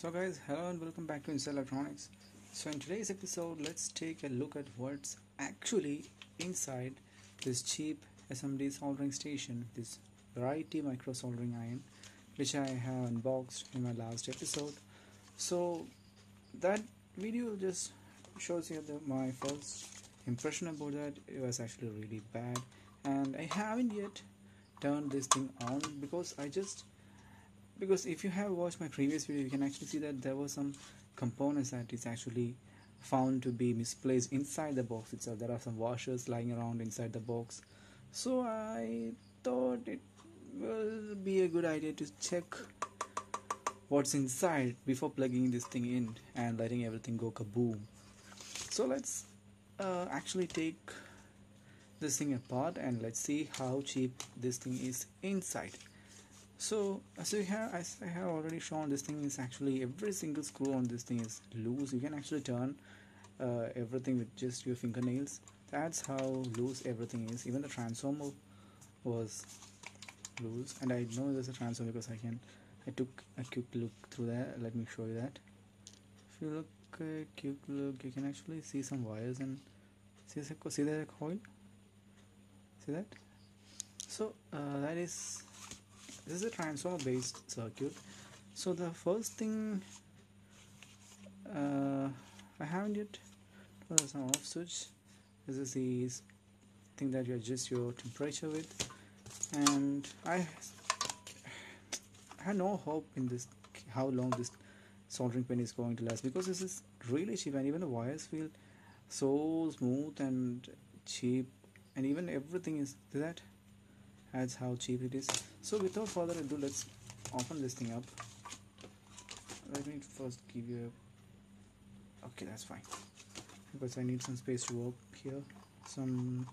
So guys, hello and welcome back to Inside Electronics. So in today's episode, let's take a look at what's actually inside this cheap SMD soldering station, this Variety micro soldering iron, which I have unboxed in my last episode. So that video just shows you the, my first impression about that. It was actually really bad, and I haven't yet turned this thing on because I just because if you have watched my previous video you can actually see that there were some components that is actually found to be misplaced inside the box itself. There are some washers lying around inside the box. So i thought it will be a good idea to check what's inside before plugging this thing in and letting everything go kaboom. So let's uh, actually take this thing apart and let's see how cheap this thing is inside so as you have as I have already shown this thing is actually every single screw on this thing is loose. You can actually turn uh, everything with just your fingernails. That's how loose everything is. Even the transformer was loose. And I know there's a transformer because I can I took a quick look through that. Let me show you that. If you look a quick look you can actually see some wires and see, see that coil? See that? So uh, that is this is a transformer based circuit. So the first thing uh, I haven't yet there's an off switch. This is the thing that you adjust your temperature with. And I, I had no hope in this how long this soldering pen is going to last because this is really cheap and even the wires feel so smooth and cheap and even everything is that that's how cheap it is so without further ado let's open this thing up. Let me first give you a okay that's fine. Because I need some space to work here. Some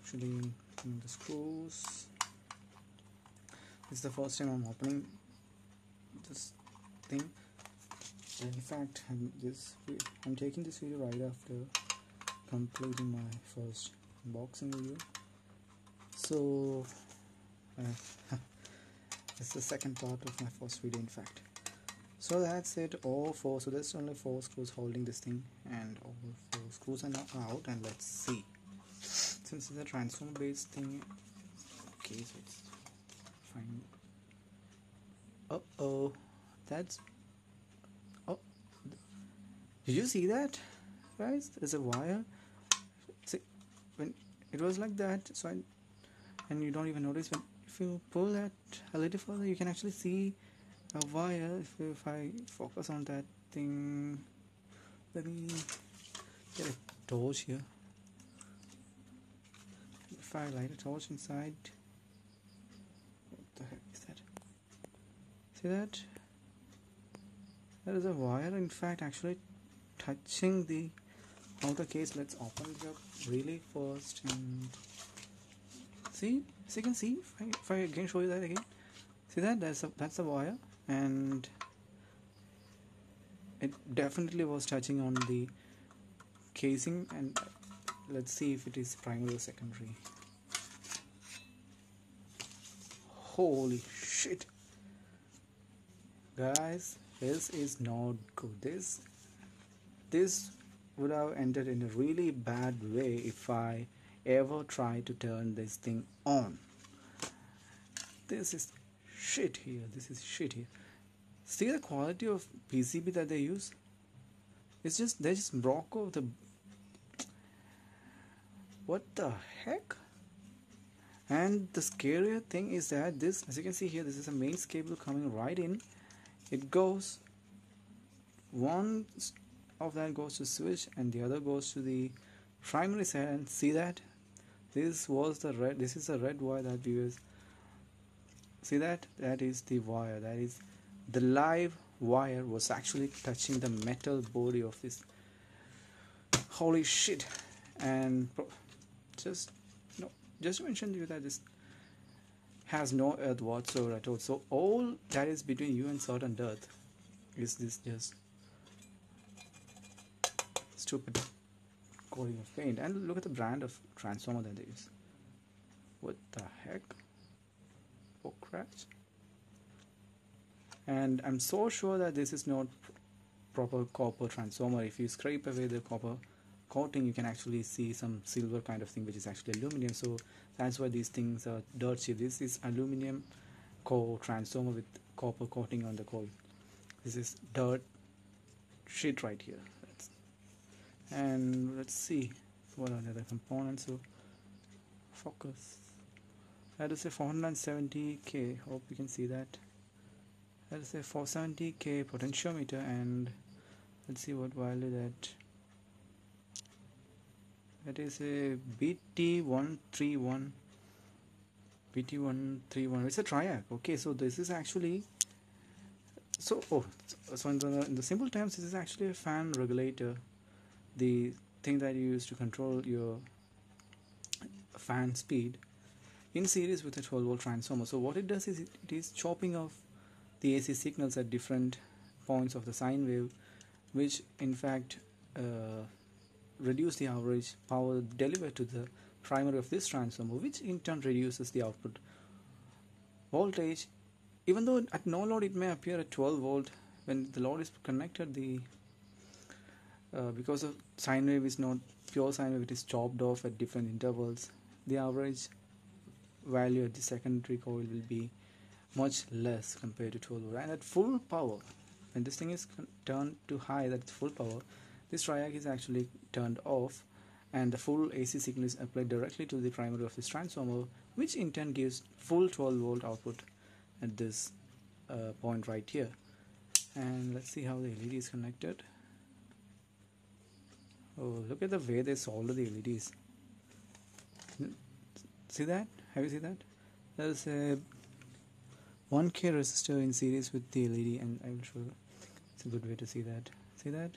actually the screws. This is the first time I'm opening this thing. In fact I'm, this, I'm taking this video right after completing my first unboxing video. So uh, it's the second part of my first video in fact. So that's it. All four. So there's only four screws holding this thing and all four screws are now out and let's see. Since it's a transformer based thing okay so it's fine. Uh oh that's oh did you see that guys? There's a wire. See when it was like that so I and you don't even notice when if you pull that a little further you can actually see a wire if, if I focus on that thing. Let me get a torch here. If I light a torch inside what the heck is that? See that? There is a wire in fact actually touching the outer case. Let's open it up really first and see so you can see if I, if I again show you that again. See that? That's a, that's the wire and it definitely was touching on the casing and let's see if it is primary or secondary. Holy shit! Guys this is not good. This this would have ended in a really bad way if I ever try to turn this thing on. This is shit here this is shit here. See the quality of PCB that they use? It's just they just broke off the what the heck? And the scarier thing is that this as you can see here this is a mains cable coming right in. It goes one of that goes to switch and the other goes to the primary side and see that this was the red this is the red wire that we use. See that? That is the wire. That is the live wire was actually touching the metal body of this. Holy shit. And just no just to mention to you that this has no earth whatsoever at all. So all that is between you and certain earth is this just stupid coating of paint and look at the brand of transformer that they use what the heck? Oh crap and I'm so sure that this is not proper copper transformer. If you scrape away the copper coating you can actually see some silver kind of thing which is actually aluminum. So that's why these things are dirt cheap this is aluminum core transformer with copper coating on the coil this is dirt shit right here and let's see what are the other components so focus. That is a 470k hope you can see that. That is a 470k potentiometer and let's see what value that. That is a BT131 BT131 it's a triac okay so this is actually so oh so in the, in the simple terms this is actually a fan regulator the thing that you use to control your fan speed in series with a 12 volt transformer. So what it does is it, is chopping off the AC signals at different points of the sine wave which in fact uh, reduce the average power delivered to the primary of this transformer which in turn reduces the output voltage. Even though at no load it may appear at 12 volt when the load is connected the uh, because of sine wave is not pure sine wave it is chopped off at different intervals. The average value at the secondary coil will be much less compared to 12 volt. And at full power when this thing is turned to high that's full power this triac is actually turned off and the full AC signal is applied directly to the primary of this transformer which in turn gives full 12 volt output at this uh, point right here. And let's see how the LED is connected oh look at the way they solder the LEDs see that? Have you seen that? There's a 1k resistor in series with the LED and I will show you. It's a good way to see that. See that?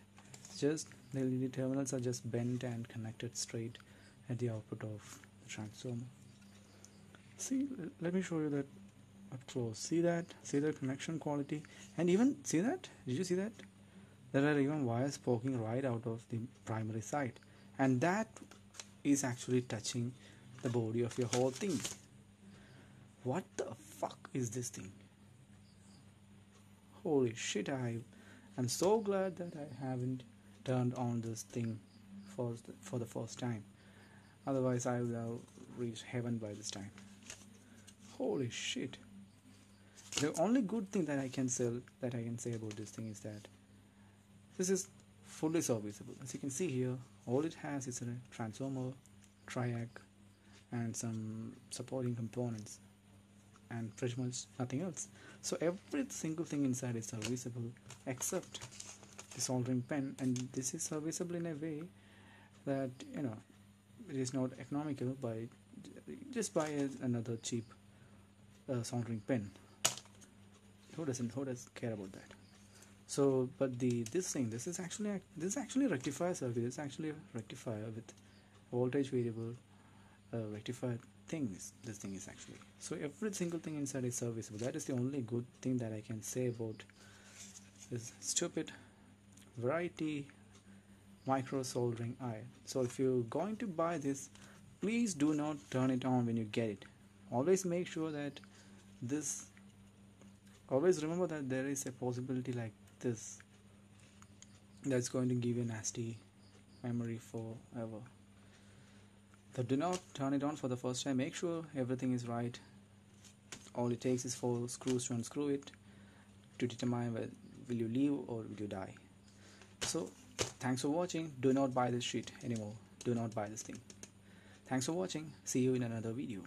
It's just the LED terminals are just bent and connected straight at the output of the transformer. See let me show you that up close. See that? See the connection quality? And even see that? Did you see that there are even wires poking right out of the primary side. And that is actually touching the body of your whole thing. What the fuck is this thing? Holy shit I am so glad that I haven't turned on this thing for the, for the first time. Otherwise I would have reached heaven by this time. Holy shit. The only good thing that I can sell that I can say about this thing is that this is fully serviceable. As you can see here all it has is a transformer triac and some supporting components and pretty much nothing else. So every single thing inside is serviceable except the soldering pen and this is serviceable in a way that you know it is not economical by just buy another cheap uh, soldering pen. Who doesn't who does care about that so but the this thing this is actually this is actually rectifier circuit. It's actually rectifier with voltage variable uh, rectifier things. This thing is actually so every single thing inside is serviceable. That is the only good thing that I can say about this stupid variety micro soldering iron so if you're going to buy this please do not turn it on when you get it. Always make sure that this always remember that there is a possibility like this that's going to give you a nasty memory forever. So do not turn it on for the first time. Make sure everything is right. All it takes is four screws to unscrew it to determine whether will you live or will you die. So thanks for watching. Do not buy this shit anymore. Do not buy this thing. Thanks for watching. See you in another video